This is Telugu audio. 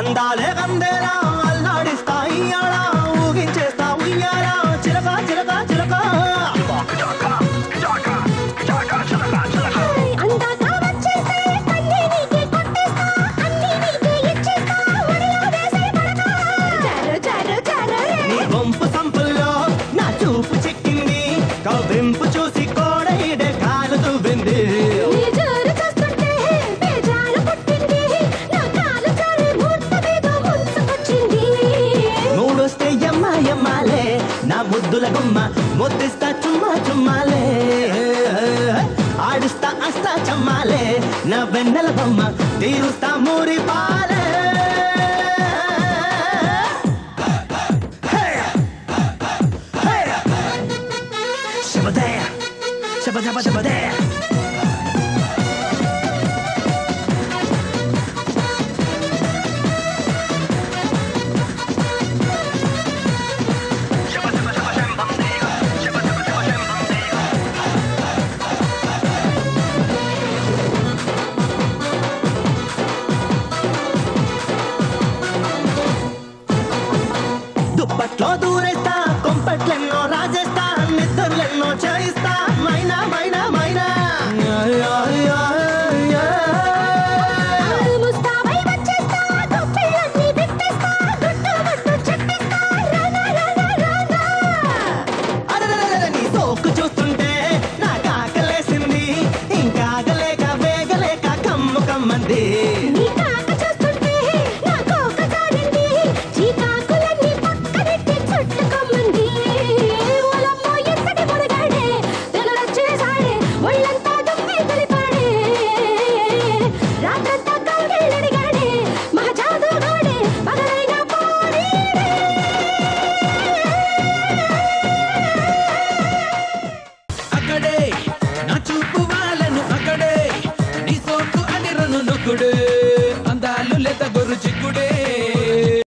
ಅಂದಾಲೆ ಗಂಧೇರ ಅಲ್ಲಾಡಿಸ್ತಾ ಈ ಆಳ ముద్దుల గుమ్మ ముద్దిస్తా చుమ్మా చుమ్మాలే. ఆడిస్తా అస్తా చమ్మాలే. నా వెన్నెల బొమ్మ తీరుస్తా మూరి పాలే. Shabba there, shabba.